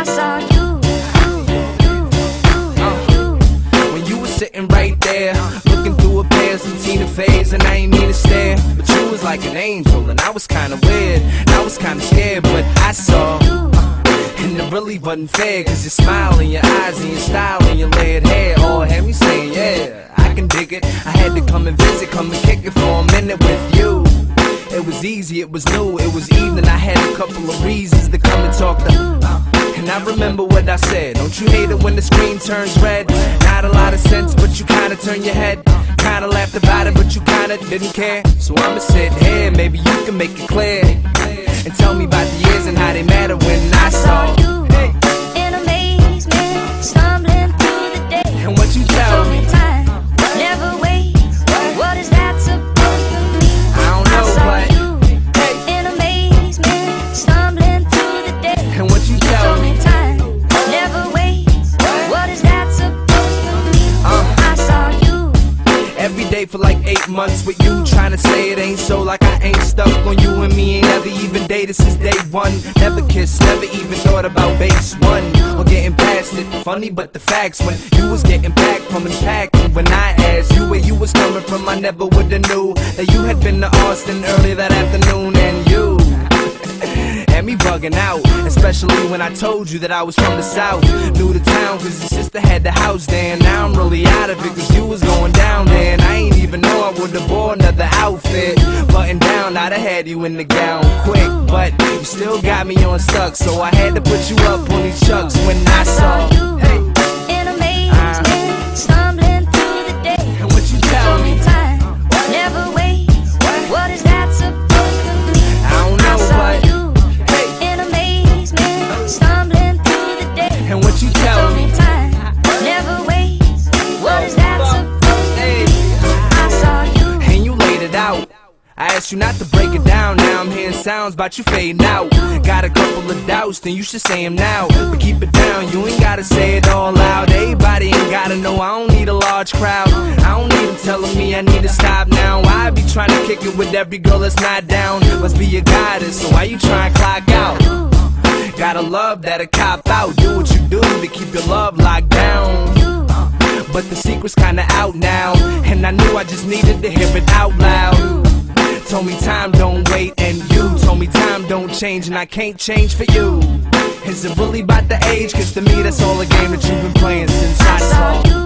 I saw you, you, you, you, you. When you were sitting right there, looking through a and I ain't mean to stare. But you was like an angel, and I was kinda weird. I was kinda scared, but I saw. And it really wasn't fair, cause your smile and your eyes and your style and your layered hair all had me saying, yeah, I can dig it. I had to come and visit, come and kick it for a minute with you. It was easy, it was new, it was evening. I had a couple of reasons to come and talk to. And I remember what I said. Don't you hate it when the screen turns red? Not a lot of sense, but you kinda turn your head. Kinda laughed about it, but you kinda didn't care. So I'ma sit here, maybe you can make it clear. And tell me about the years for like eight months with you Trying to say it ain't so like I ain't stuck on you and me Ain't never even dated since day one Never kissed, never even thought about base one Or getting past it Funny but the facts when you was getting back from unpacking When I asked you where you was coming from I never would've knew That you had been to Austin early that afternoon And you had me bugging out. Especially when I told you that I was from the south. Knew the town cause your sister had the house there. Outfit. Button down, I'd have had you in the gown quick. But you still got me on stuck. So I had to put you up on these chucks when I saw. I asked you not to break it down. Now I'm hearing sounds about you fading out. Got a couple of doubts, then you should say 'em now. But keep it down, you ain't gotta say it all loud. Everybody ain't gotta know I don't need a large crowd. I don't need them telling me I need to stop now. I be trying to kick it with every girl that's not down. Must be a goddess, so why you trying to clock out? Gotta love that a cop out. Do what you do to keep your love locked down. But the secret's kinda out now. And I knew I just needed to hear it out loud. Told me time don't wait, and you told me time don't change, and I can't change for you. Is it really about the age? Cause to me, that's all a game that you've been playing since I, saw you